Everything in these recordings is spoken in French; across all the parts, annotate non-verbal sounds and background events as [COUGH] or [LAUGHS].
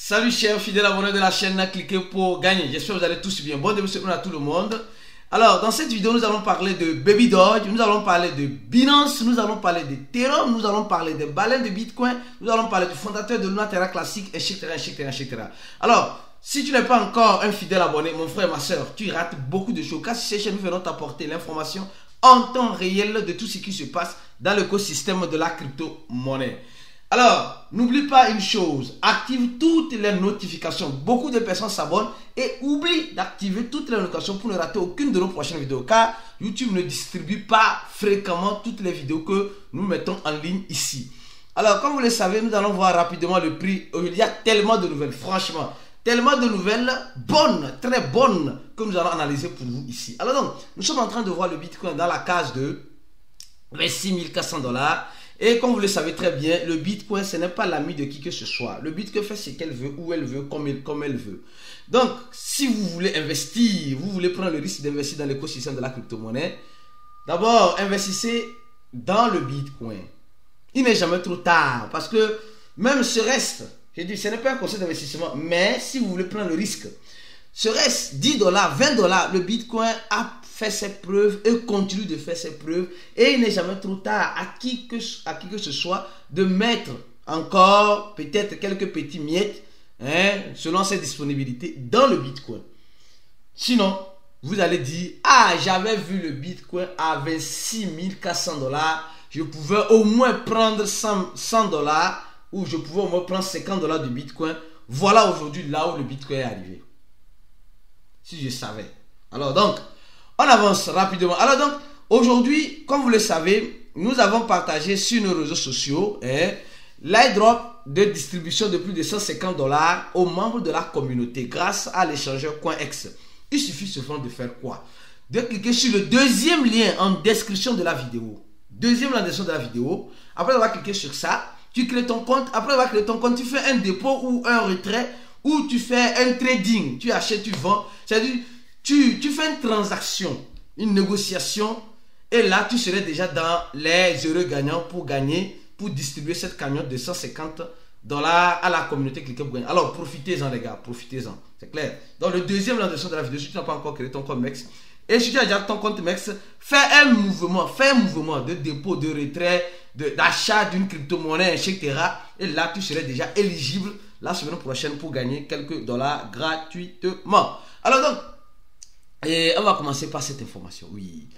Salut chers fidèles abonnés de la chaîne, cliquez pour gagner. J'espère que vous allez tous bien. Bon début de à tout le monde. Alors, dans cette vidéo, nous allons parler de Baby Dodge, nous allons parler de Binance, nous allons parler de Ethereum, nous allons parler des baleines de Bitcoin, nous allons parler du fondateur de Luna Terra Classique, etc., etc., etc. Alors, si tu n'es pas encore un fidèle abonné, mon frère ma soeur, tu rates beaucoup de choses. Car ces chaînes nous venons t'apporter l'information en temps réel de tout ce qui se passe dans l'écosystème de la crypto-monnaie. Alors, n'oublie pas une chose, active toutes les notifications. Beaucoup de personnes s'abonnent et oublient d'activer toutes les notifications pour ne rater aucune de nos prochaines vidéos. Car YouTube ne distribue pas fréquemment toutes les vidéos que nous mettons en ligne ici. Alors, comme vous le savez, nous allons voir rapidement le prix. Il y a tellement de nouvelles, franchement. Tellement de nouvelles bonnes, très bonnes, que nous allons analyser pour vous ici. Alors donc, nous sommes en train de voir le Bitcoin dans la case de 26 400 dollars. Et comme vous le savez très bien, le Bitcoin, ce n'est pas l'ami de qui que ce soit. Le Bitcoin fait ce qu'elle veut, où elle veut, comme elle, comme elle veut. Donc, si vous voulez investir, vous voulez prendre le risque d'investir dans l'écosystème de la crypto-monnaie, d'abord, investissez dans le Bitcoin. Il n'est jamais trop tard parce que même ce reste, je dis, ce n'est pas un conseil d'investissement, mais si vous voulez prendre le risque, Serait-ce 10 dollars, 20 dollars, le Bitcoin a fait ses preuves et continue de faire ses preuves. Et il n'est jamais trop tard à qui, que, à qui que ce soit de mettre encore peut-être quelques petits miettes hein, selon ses disponibilités dans le Bitcoin. Sinon, vous allez dire, ah, j'avais vu le Bitcoin à 26 400 dollars. Je pouvais au moins prendre 100 dollars ou je pouvais au moins prendre 50 dollars de Bitcoin. Voilà aujourd'hui là où le Bitcoin est arrivé si je savais. Alors donc, on avance rapidement. Alors donc, aujourd'hui, comme vous le savez, nous avons partagé sur nos réseaux sociaux hein, l'airdrop de distribution de plus de 150 dollars aux membres de la communauté grâce à l'échangeur CoinX. Il suffit seulement de faire quoi? De cliquer sur le deuxième lien en description de la vidéo. Deuxième lien en description de la vidéo. Après avoir cliqué sur ça, tu crées ton compte. Après avoir créé ton compte, tu fais un dépôt ou un retrait ou tu fais un trading. Tu achètes, tu vends. C'est-à-dire, tu, fais une transaction, une négociation, et là, tu serais déjà dans les heureux gagnants pour gagner, pour distribuer cette cagnotte de 150 dollars à la communauté Cliquez pour gagner. Alors, profitez-en, les gars, profitez-en. C'est clair. Dans le deuxième leçon de la vidéo, si tu n'as pas encore créé ton compte MEX, et si tu as déjà ton compte MEX, fais un mouvement, fais un mouvement de dépôt, de retrait, d'achat d'une crypto-monnaie, etc. Et là, tu serais déjà éligible la semaine prochaine pour gagner quelques dollars gratuitement. Alors donc, et on va commencer par cette information. Oui.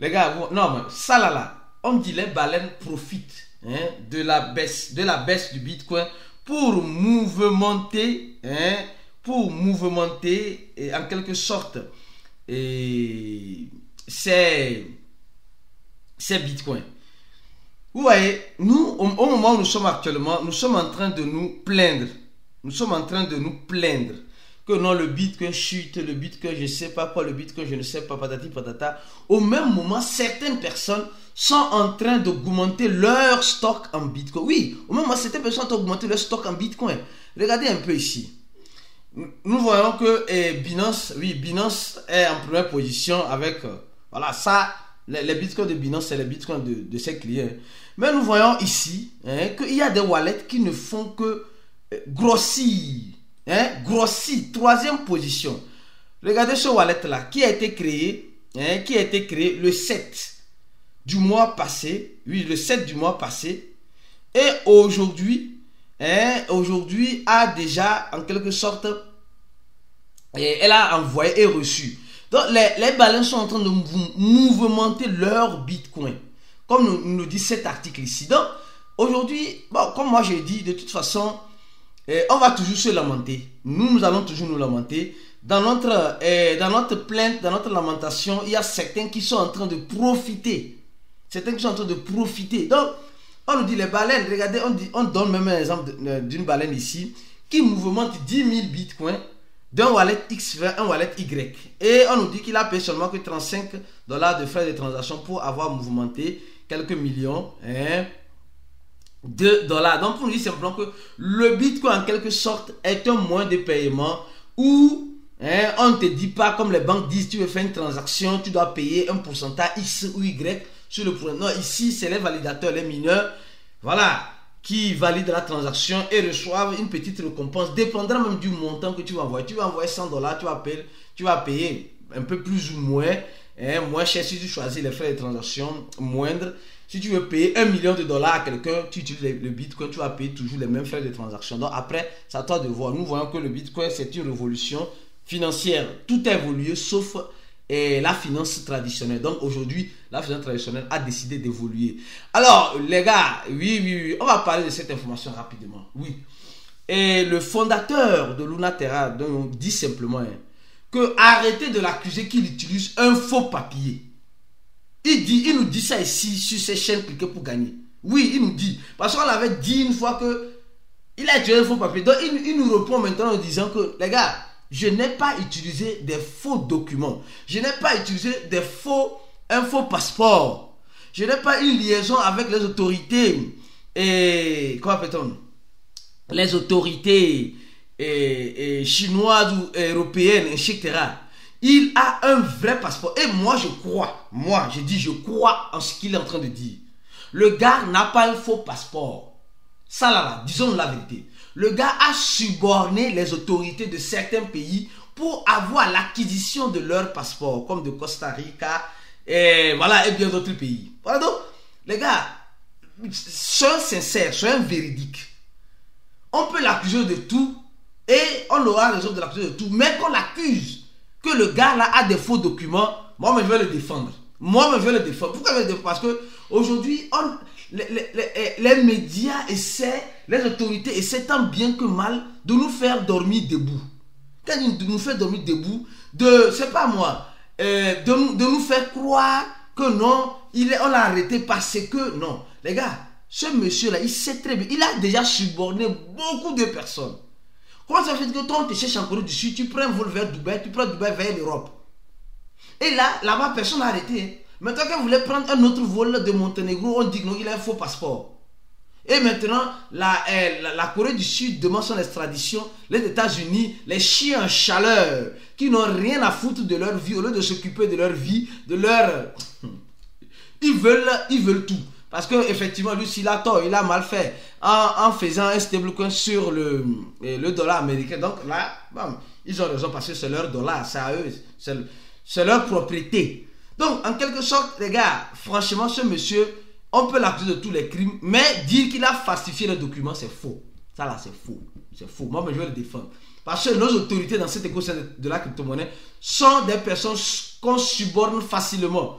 Les gars, non, mais ça là, là, on dit les baleines profitent hein, de, la baisse, de la baisse du Bitcoin pour mouvementer, hein, pour mouvementer et en quelque sorte et c'est Bitcoin. Vous voyez, nous, au, moment où nous sommes actuellement, nous sommes en train de nous plaindre. Nous sommes en train de nous plaindre que non, le bitcoin chute, le bitcoin je ne sais pas quoi, le bitcoin je ne sais pas, patati patata. Au même moment, certaines personnes sont en train d'augmenter leur stock en bitcoin. Oui, au même moment, certaines personnes ont augmenté leur stock en bitcoin. Regardez un peu ici. Nous voyons que eh, Binance, oui, Binance est en première position avec, euh, voilà, ça, les, bitcoins de Binance, c'est les bitcoins de, ses clients. Mais nous voyons ici hein, qu'il y a des wallets qui ne font que eh, grossir Hein, grossi, troisième position. Regardez ce wallet-là, qui a été créé, hein, qui a été créé? Le 7 du mois passé. Oui, le 7 du mois passé. Et aujourd'hui, hein, aujourd'hui a déjà, en quelque sorte, elle a envoyé et reçu. Donc, les, les sont en train de mouvementer leur bitcoin. Comme nous, nous dit cet article ici. Donc, aujourd'hui, bon, comme moi j'ai dit, de toute façon, et on va toujours se lamenter. Nous, nous allons toujours nous lamenter. Dans notre, eh, dans notre plainte, dans notre lamentation, il y a certains qui sont en train de profiter. Certains qui sont en train de profiter. Donc, on nous dit les baleines, regardez, on, dit, on donne même un exemple d'une baleine ici qui mouvemente 10 000 bitcoins d'un wallet X vers un wallet Y. Et on nous dit qu'il a payé seulement que 35 dollars de frais de transaction pour avoir mouvementé quelques millions. Hein, de dollars. Donc, on dit simplement que le Bitcoin, en quelque sorte, est un moyen de paiement où hein, on ne te dit pas, comme les banques disent, tu veux faire une transaction, tu dois payer un pourcentage X ou Y sur le point. Non, ici, c'est les validateurs, les mineurs, voilà, qui valident la transaction et reçoivent une petite récompense, dépendra même du montant que tu vas envoyer. Tu vas envoyer 100 dollars, tu vas payer, tu vas payer un peu plus ou moins, hein, moins cher si tu choisis les frais de transaction moindres. Si tu veux payer un million de dollars à quelqu'un, tu utilises le Bitcoin, tu vas payer toujours les mêmes frais de transaction. Donc après, c'est à toi de voir. Nous voyons que le Bitcoin, c'est une révolution financière. Tout a évolué sauf et la finance traditionnelle. Donc aujourd'hui, la finance traditionnelle a décidé d'évoluer. Alors, les gars, oui, oui, oui, on va parler de cette information rapidement. Oui. Et le fondateur de Lunaterra donc, dit simplement hein, que arrêtez de l'accuser qu'il utilise un faux papier. Il, dit, il nous dit ça ici sur ses chaînes cliquez pour gagner. Oui, il nous dit. Parce qu'on avait dit une fois que il a utilisé un faux papier. Donc il, nous répond maintenant en disant que, les gars, je n'ai pas utilisé des faux documents. Je n'ai pas utilisé des faux, un faux passeport. Je n'ai pas une liaison avec les autorités. Et, quoi appelle-t-on? Les autorités et, chinoises ou européennes, etc. Il a un vrai passeport. Et moi, je crois, moi, je dis, je crois en ce qu'il est en train de dire. Le gars n'a pas un faux passeport. Ça là, là disons la vérité. Le gars a suborné les autorités de certains pays pour avoir l'acquisition de leur passeport, comme de Costa Rica, et voilà, et bien d'autres pays. Voilà donc, les gars, soyons sincères, soyons véridiques. On peut l'accuser de tout et on aura raison de l'accuser de tout, mais qu'on l'accuse que le gars là a des faux documents, moi je vais le défendre. Moi je vais le défendre. Pourquoi je vais le défendre? Parce que aujourd'hui, les, les, médias essaient, les autorités essaient tant bien que mal de nous faire dormir debout. Quand ils nous font dormir debout, de, c'est pas moi, euh, de, de nous faire croire que non, il est, on l'a arrêté parce que non. Les gars, ce monsieur-là, il sait très bien, il a déjà suborné beaucoup de personnes. Comment ça fait que toi, on te cherche en Corée du Sud, tu prends un vol vers Dubaï, tu prends Dubaï vers l'Europe? Et là, là-bas, personne n'a arrêté. Maintenant, quand vous voulez prendre un autre vol de Monténégro, on dit que non, il a un faux passeport. Et maintenant, la, eh, la, Corée du Sud demande son extradition. Les États-Unis, les chiens en chaleur, qui n'ont rien à foutre de leur vie, au lieu de s'occuper de leur vie, de leur... [LAUGHS] Ils veulent, ils veulent tout. Parce que effectivement, lui, s'il a tort, il a mal fait en, faisant un stablecoin sur le, le dollar américain. Donc là, ils ont raison parce que c'est leur dollar, c'est à eux, c'est leur propriété. Donc, en quelque sorte, les gars, franchement, ce monsieur, on peut l'accuser de tous les crimes, mais dire qu'il a falsifié le document, c'est faux. Ça là, c'est faux. C'est faux. Moi, je vais le défendre. Parce que nos autorités dans cette écosystème de la crypto-monnaie sont des personnes qu'on suborne facilement.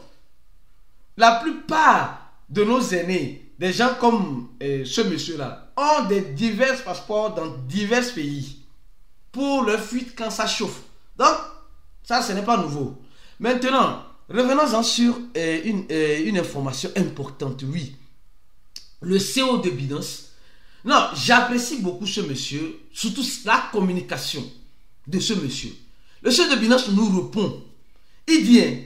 La plupart de nos aînés, des gens comme euh, ce monsieur-là, ont des divers passeports dans divers pays pour leur fuite quand ça chauffe. Donc, ça, ce n'est pas nouveau. Maintenant, Revenons-en sur euh, une, euh, une, information importante, oui. Le CEO de Binance. Non, j'apprécie beaucoup ce monsieur, surtout la communication de ce monsieur. Le CEO de Binance nous répond. Il dit, hein,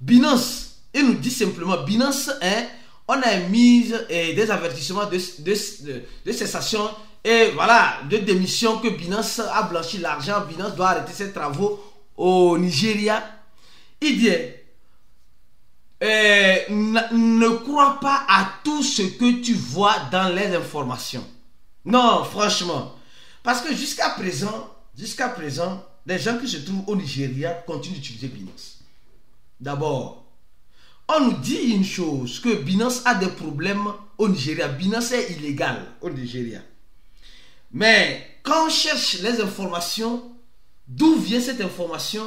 Binance, il nous dit simplement, Binance, hein, on a mis des avertissements de, cessation et voilà, de démission que Binance a blanchi l'argent. Binance doit arrêter ses travaux au Nigeria. Il dit, euh, ne crois pas à tout ce que tu vois dans les informations. Non, franchement. Parce que jusqu'à présent, jusqu'à présent, les gens qui se trouvent au Nigeria continuent d'utiliser Binance. D'abord, on nous dit une chose, que Binance a des problèmes au Nigeria. Binance est illégal au Nigeria. Mais quand on cherche les informations, d'où vient cette information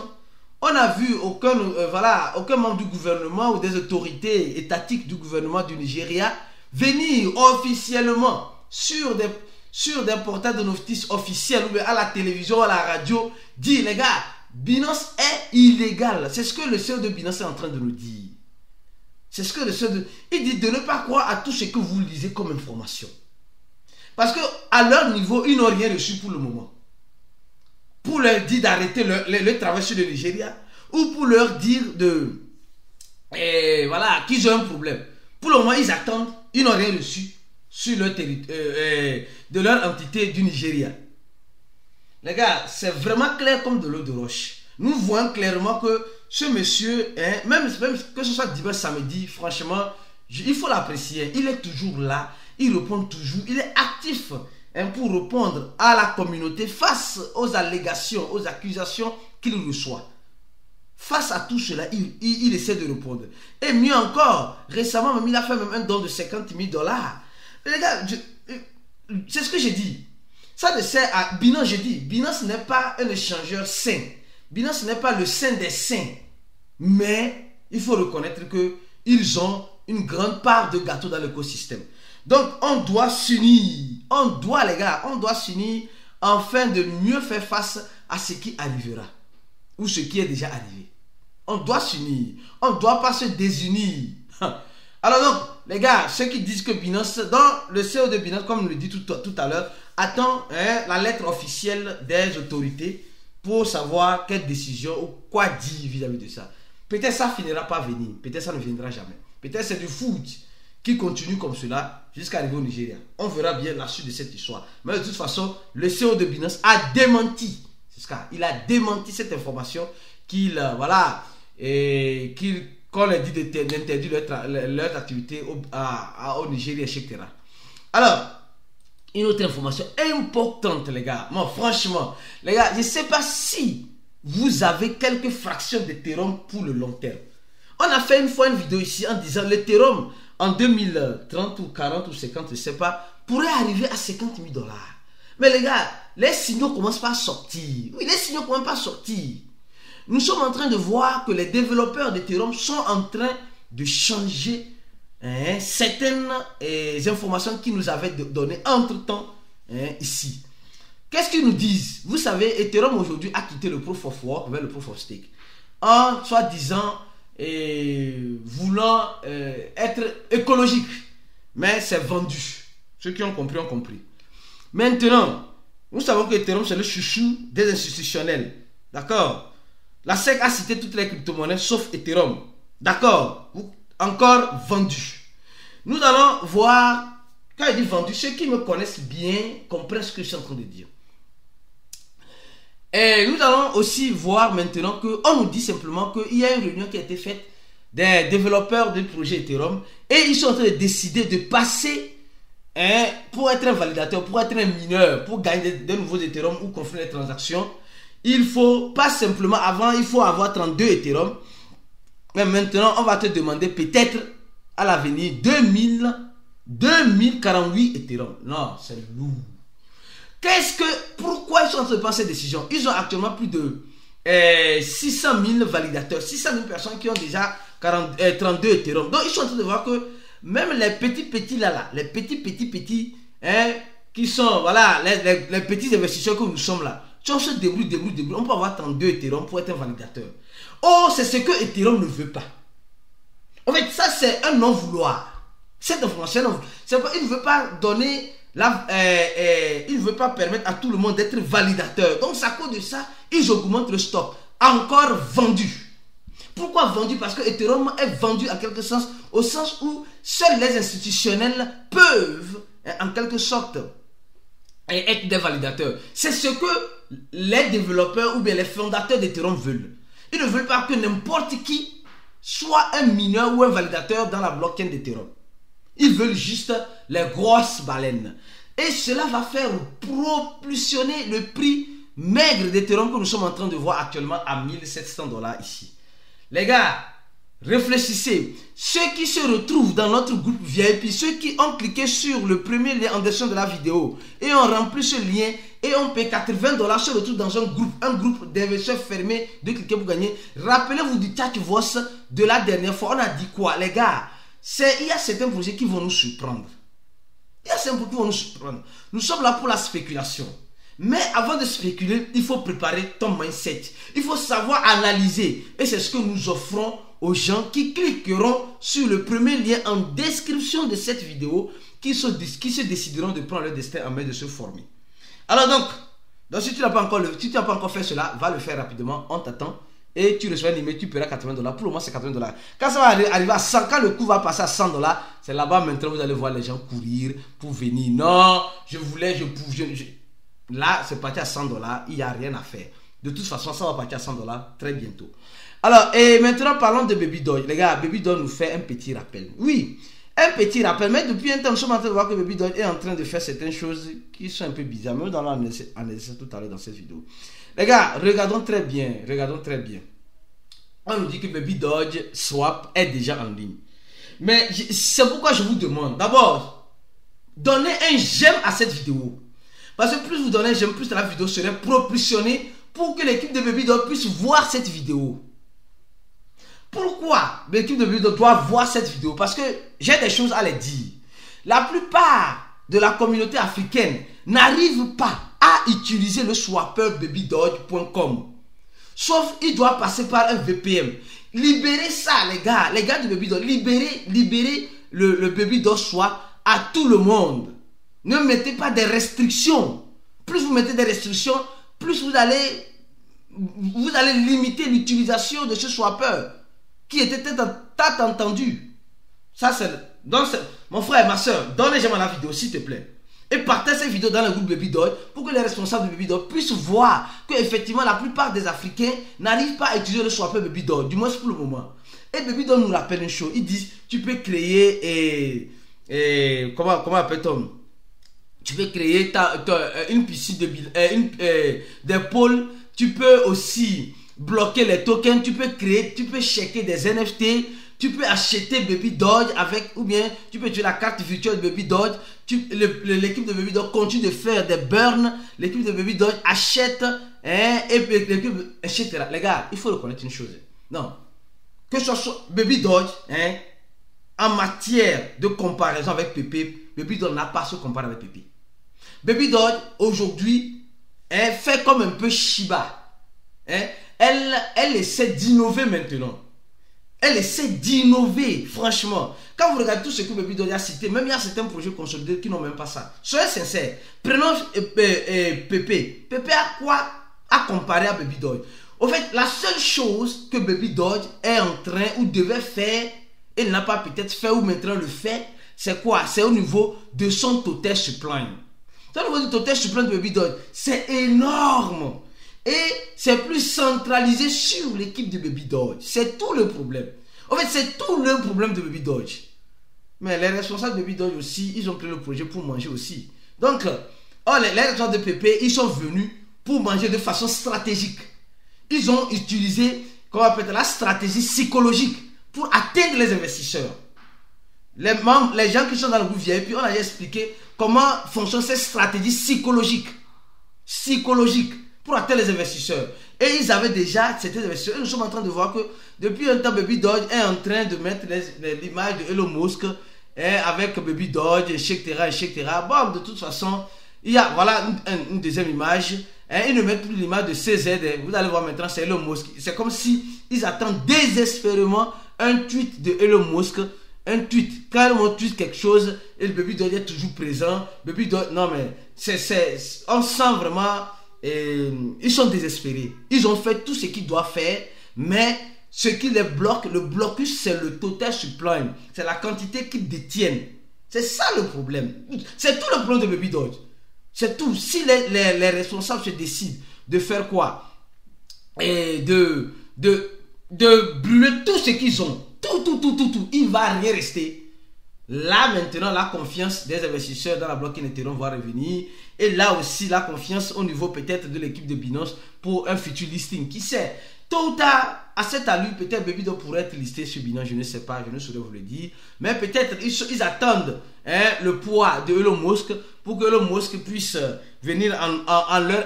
on n'a vu aucun, euh, voilà, aucun membre du gouvernement ou des autorités étatiques du gouvernement du Nigeria venir officiellement sur des, sur des portails de notices officiels ou à la télévision, à la radio, dire les gars, Binance est illégal. C'est ce que le CEO de Binance est en train de nous dire. C'est ce que le de... Il dit de ne pas croire à tout ce que vous lisez comme information. Parce que à leur niveau, ils n'ont rien reçu pour le moment pour leur dire d'arrêter le, travail sur le Nigeria ou pour leur dire de eh, voilà qu'ils ont un problème. Pour le moment, ils attendent, ils n'ont rien reçu sur leur territoire euh, euh, de leur entité du Nigeria. Les gars, c'est vraiment clair comme de l'eau de roche. Nous voyons clairement que ce monsieur, hein, même, que ce soit dimanche samedi, franchement, il faut l'apprécier. Il est toujours là. il répond toujours, il est actif hein, pour répondre à la communauté face aux allégations, aux accusations qu'il reçoit. Face à tout cela, il, essaie de répondre. Et mieux encore, récemment, il a fait même un don de 50 000 dollars. Les gars, c'est ce que j'ai dit. Ça ne sert à Binance, j'ai dit, Binance n'est pas un échangeur sain. Binance n'est pas le saint des saints. Mais il faut reconnaître qu'ils ont une grande part de gâteau dans l'écosystème. Donc, on doit s'unir. On doit, les gars, on doit s'unir afin de mieux faire face à ce qui arrivera. Ou ce qui est déjà arrivé. On doit s'unir. On ne doit pas se désunir. [LAUGHS] Alors donc, les gars, ceux qui disent que Binance, dans le CEO de Binance, comme le dit tout, tout à l'heure, attend hein, la lettre officielle des autorités pour savoir quelle décision ou quoi dire vis-à-vis de ça. Peut-être ça finira pas venir, peut-être ça ne viendra jamais. Peut-être c'est du foot qui continue comme cela jusqu'à arriver au Nigeria. On verra bien la suite de cette histoire. Mais de toute façon, le CEO de Binance a démenti, c'est ce cas, il a démenti cette information qu'il, euh, voilà, et qu'il, qu'on a dit d'interdire leur, leur, activité au, au Nigeria, etc. Alors, une autre information importante, les gars. Moi, franchement, les gars, je ne sais pas si vous avez quelques fractions d'Ethereum pour le long terme. On a fait une fois une vidéo ici en disant l'Ethereum en 2030 ou 40 ou 50, je ne sais pas, pourrait arriver à 50 000 dollars. Mais les gars, les signaux commencent pas à sortir. Oui, les signaux commencent pas à sortir. Nous sommes en train de voir que les développeurs d'Ethereum sont en train de changer hein, certaines eh, informations qu'ils nous avaient données entre-temps hein, ici. Qu'est-ce qu'ils nous disent? Vous savez, Ethereum aujourd'hui a quitté le Proof of Work vers le Proof of Stake. En soi-disant et voulant euh, être écologique. Mais c'est vendu. Ceux qui ont compris ont compris. Maintenant, nous savons que Ethereum c'est le chouchou des institutionnels. D'accord? La SEC a cité toutes les crypto-monnaies sauf Ethereum. D'accord? Encore vendu. Nous allons voir, quand il dit vendu, ceux qui me connaissent bien comprennent ce que je suis en train de dire. Et nous allons aussi voir maintenant qu'on nous dit simplement qu'il y a une réunion qui a été faite des développeurs du projet Ethereum et ils sont en train de décider de passer hein, pour être un validateur, pour être un mineur, pour gagner de, nouveaux Ethereum ou confirmer les transactions. Il faut pas simplement, avant il faut avoir 32 Ethereum. Mais maintenant on va te demander peut-être à l'avenir 2000, 2048 Ethereum. Non, c'est lourd. Qu'est-ce que, pourquoi ils sont en train de prendre cette décision? Ils ont actuellement plus de 600 euh, 000 validateurs, 600 000 personnes qui ont déjà 40, 32 euh, Ethereum. Donc ils sont en train de voir que même les petits petits là, là les petits petits petits, hein, qui sont, voilà, les, les, petits investisseurs que nous sommes là, si on se débrouille, débrouille, débrouille, on peut avoir 32 Ethereum pour être un validateur. Oh, c'est ce que Ethereum ne veut pas. En fait, ça c'est un non-vouloir. Cette information, c'est il ne veut pas donner euh, euh, il ne veut pas permettre à tout le monde d'être validateur. Donc, à cause de ça, ils augmentent le stock. Encore vendu. Pourquoi vendu? Parce que Ethereum est vendu en quelque sens, au sens où seuls les institutionnels peuvent, hein, en quelque sorte, être des validateurs. C'est ce que les développeurs ou bien les fondateurs d'Ethereum veulent. Ils ne veulent pas que n'importe qui soit un mineur ou un validateur dans la blockchain d'Ethereum. Ils veulent juste les grosses baleines. Et cela va faire propulsionner le prix maigre d'Ethereum que nous sommes en train de voir actuellement à 1700 dollars ici. Les gars, réfléchissez. Ceux qui se retrouvent dans notre groupe VIP, ceux qui ont cliqué sur le premier lien en dessin de la vidéo et ont rempli ce lien et ont payé 80 dollars, se retrouvent dans un groupe, un groupe d'investisseurs fermés de cliquer pour gagner. Rappelez-vous du chat voice de la dernière fois. On a dit quoi, les gars? Il y a certains projets qui vont nous surprendre. Il y a certains projets qui vont nous surprendre. Nous sommes là pour la spéculation. Mais avant de spéculer, il faut préparer ton mindset. Il faut savoir analyser. Et c'est ce que nous offrons aux gens qui cliqueront sur le premier lien en description de cette vidéo qui se, qui se décideront de prendre leur destin en main de se former. Alors donc, donc si tu n'as pas, encore si pas encore fait cela, va le faire rapidement. On t'attend et tu reçois un email, tu paieras 80 dollars. Pour le moment, c'est 80 dollars. Quand ça va arriver à 100, quand le coût va passer à 100 dollars, c'est là-bas maintenant vous allez voir les gens courir pour venir. Non, je voulais, je pouvais. Là, c'est parti à 100 dollars, il n'y a rien à faire. De toute façon, ça va partir à 100 dollars très bientôt. Alors, et maintenant, parlons de Baby Doge. Les gars, Baby Doge nous fait un petit rappel. Oui, Un petit rappel, mais depuis un temps, nous sommes en train de voir que Baby Doge est en train de faire certaines choses qui sont un peu bizarres. Mais nous allons analyser tout à l'heure dans cette vidéo. Les gars, regardons très bien, regardons très bien. On nous dit que Baby Dodge Swap est déjà en ligne. Mais c'est pourquoi je vous demande, d'abord, donnez un j'aime à cette vidéo. Parce que plus vous donnez un j'aime, plus la vidéo serait propulsionnée pour que l'équipe de Baby Dodge puisse voir cette vidéo. Pourquoi l'équipe de Dodge doit voir cette vidéo? Parce que j'ai des choses à les dire. La plupart de la communauté africaine n'arrive pas à utiliser le swapper babydodge.com. Sauf il doit passer par un VPN. Libérez ça, les gars. Les gars du Baby libérez, libérez le, le Baby Swap à tout le monde. Ne mettez pas des restrictions. Plus vous mettez des restrictions, plus vous allez, vous allez limiter l'utilisation de ce swapper qui était tant entendu. Ça, c'est. Mon frère, ma soeur, donne j'aime la vidéo, s'il te plaît et partagez cette vidéo dans le groupe Baby Doll pour que les responsables de Baby Doll puissent voir que effectivement la plupart des Africains n'arrivent pas à utiliser le swapper Baby Doll, du moins pour le moment. Et Baby Doll nous rappelle une chose, ils disent tu peux créer et, comment comment appelle-t-on? Tu peux créer ta, une piscine de euh, une, euh, des pôles, tu peux aussi bloquer les tokens, tu peux créer, tu peux checker des NFT tu peux acheter Baby Dodge avec, ou bien tu peux utiliser la carte virtuelle de Baby Dodge. L'équipe de Baby Dodge continue de faire des burns. L'équipe de Baby Dodge achète, hein, et l'équipe, etc. Les gars, il faut reconnaître une chose. Non. Que ce soit Baby Dodge, hein, en matière de comparaison avec Pépé, Baby Dodge n'a pas se comparer avec Pépé. Baby Dodge, aujourd'hui, hein, fait comme un peu Shiba. Hein, elle, essaie d'innover maintenant. Elle essaie d'innover, franchement. Quand vous regardez tout ce que Baby a cité, même il y a certains projets consolidés qui n'ont même pas ça. Soyez sincères. Prenons euh, euh, euh, Pépé. Pépé a quoi à comparer à Baby Doll Au fait, la seule chose que Baby Doll est en train ou devait faire, et n'a pas peut-être fait ou maintenant le fait, c'est quoi? C'est au niveau de son total supply. Au niveau du total supply de Baby Doll, c'est énorme. Et c'est plus centralisé sur l'équipe de Baby Dodge. C'est tout le problème. En fait, c'est tout le problème de Baby Dodge. Mais les responsables de Baby Dodge aussi, ils ont pris le projet pour manger aussi. Donc, oh, les, les de PP, ils sont venus pour manger de façon stratégique. Ils ont utilisé, comment appelle la stratégie psychologique pour atteindre les investisseurs. Les, membres, les gens qui sont dans le groupe VIP, on a expliqué comment fonctionne cette stratégie psychologique. Psychologique pour atteindre les investisseurs. Et ils avaient déjà ces investisseurs. Nous sommes en train de voir que depuis un temps, Baby Dodge est en train de mettre l'image de Elon Musk hein, avec Baby Dodge, etc., etc. Bon, de toute façon, il y a voilà une, deuxième image. Hein, ils ne mettent plus l'image de CZ. Hein. Vous allez voir maintenant, c'est Elon Musk. C'est comme si ils attendent désespérément un tweet de Elon Musk. Un tweet. Quand Elon tweet quelque chose, et le Baby Dodge est toujours présent. Baby Dodge, non mais, c'est, on sent vraiment ils sont désespérés. Ils ont fait tout ce qu'ils doivent faire, mais ce qui les bloque, le blocus, c'est le total supply. C'est la quantité qu'ils détiennent. C'est ça le problème. C'est tout le problème de Baby Dodge. C'est tout. Si les, les, responsables se décident de faire quoi? Et de, de, de brûler tout ce qu'ils ont. Tout, tout, tout, tout, tout. Il va rien rester. Là maintenant, la confiance des investisseurs dans la blockchain Ethereum va revenir. Et là aussi, la confiance au niveau peut-être de l'équipe de Binance pour un futur listing. Qui sait? Tôt ou tard, à cette allure, peut-être Babydo pourrait être listé sur Binance, je ne sais pas, je ne saurais vous le dire. Mais peut-être ils, attendent hein, le poids de Elon Musk pour que Elon Musk puisse venir en, leur,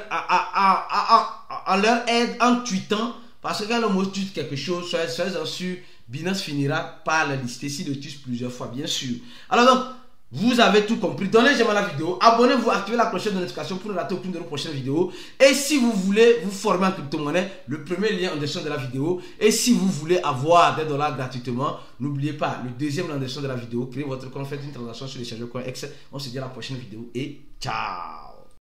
en aide en tweetant. Parce que quand Elon Musk tweet quelque chose, soyez, soyez sûr Binance finira par la lister s'il le tue plusieurs fois, bien sûr. Alors donc, vous avez tout compris. Donnez j'aime à la vidéo. Abonnez-vous, activez la cloche de notification pour ne rater aucune de nos prochaines vidéos. Et si vous voulez vous former en crypto-monnaie, le premier lien en description de la vidéo. Et si vous voulez avoir des dollars gratuitement, n'oubliez pas, le deuxième en description de la vidéo. Créez votre compte, faites une transaction sur l'échangeur CoinX. On se dit à la prochaine vidéo et ciao